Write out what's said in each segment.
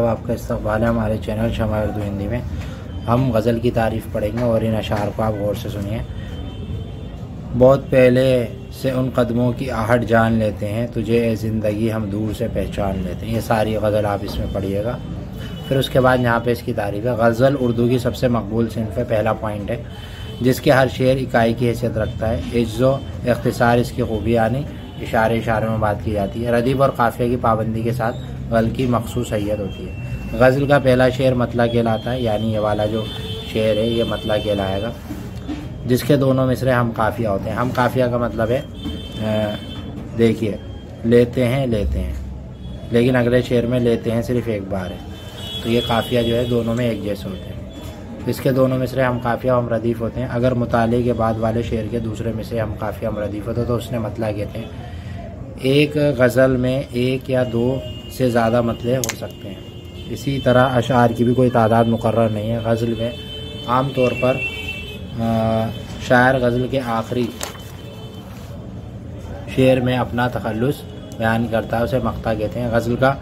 अब आपका इस्तबाल है हमारे चैनल शमा उर्दू हिंदी में। हम गज़ल की तारीफ़ पढ़ेंगे और इन अशार को आप गौर से सुनिए। बहुत पहले से उन कदमों की आहट जान लेते हैं, तुझे ज़िंदगी हम दूर से पहचान लेते हैं। ये सारी गज़ल आप इसमें पढ़िएगा। फिर उसके बाद यहाँ पे इसकी तारीफ़ है। गज़ल उर्दू की सबसे मकबूल सिनफ है, पहला पॉइंट है, जिसके हर शेर इकाई की हैसियत रखता है। इज्जो, इख्तिसार, इसकी खूबी आनी इशारे इशारे में बात की जाती है। रदीब और काफ़िया की पाबंदी के साथ गल की मखसूस हैत होती है। गज़ल का पहला शेर मतला कहलाता है, यानी ये वाला जो शेर है, ये मतला कहलाएगा। जिसके दोनों मिसरे हम काफ़िया होते हैं। हम काफ़िया का मतलब है देखिए, लेते हैं लेते हैं। लेकिन अगले शेर में लेते हैं सिर्फ़ एक बार है। तो ये काफ़िया जो है, दोनों में एक जैसे होते हैं। इसके दोनों मिसरे हम काफ़िया हम रदीफ़ होते हैं। अगर मुताले के बाद वाले शेर के दूसरे मिसरे हम काफ़िया हम रदीफ़ होते तो उसने मतला कहते हैं। एक गज़ल में एक या दो से ज़्यादा मतले हो सकते हैं। इसी तरह अशार की भी कोई तादाद मुकर नहीं है। गज़ल में आम तौर पर शायर गज़ल के आखिरी शेर में अपना तखलस बयान करता है, उसे मख्ता कहते हैं। गज़ल का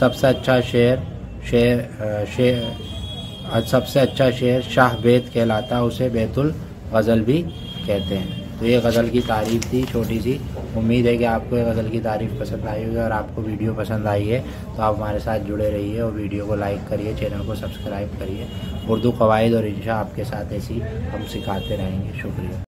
सबसे अच्छा शेर शेर शेर सबसे अच्छा शेर शाह बेत कहलाता है, उसे बेतुल गज़ल भी कहते हैं। तो ये गज़ल की तारीफ़ थी, छोटी सी। उम्मीद है कि आपको ये गज़ल की तारीफ़ पसंद आई होगी और आपको वीडियो पसंद आई है तो आप हमारे साथ जुड़े रहिए और वीडियो को लाइक करिए, चैनल को सब्सक्राइब करिए। उर्दू कवायद और इंशा आपके साथ ऐसी हम सिखाते रहेंगे। शुक्रिया।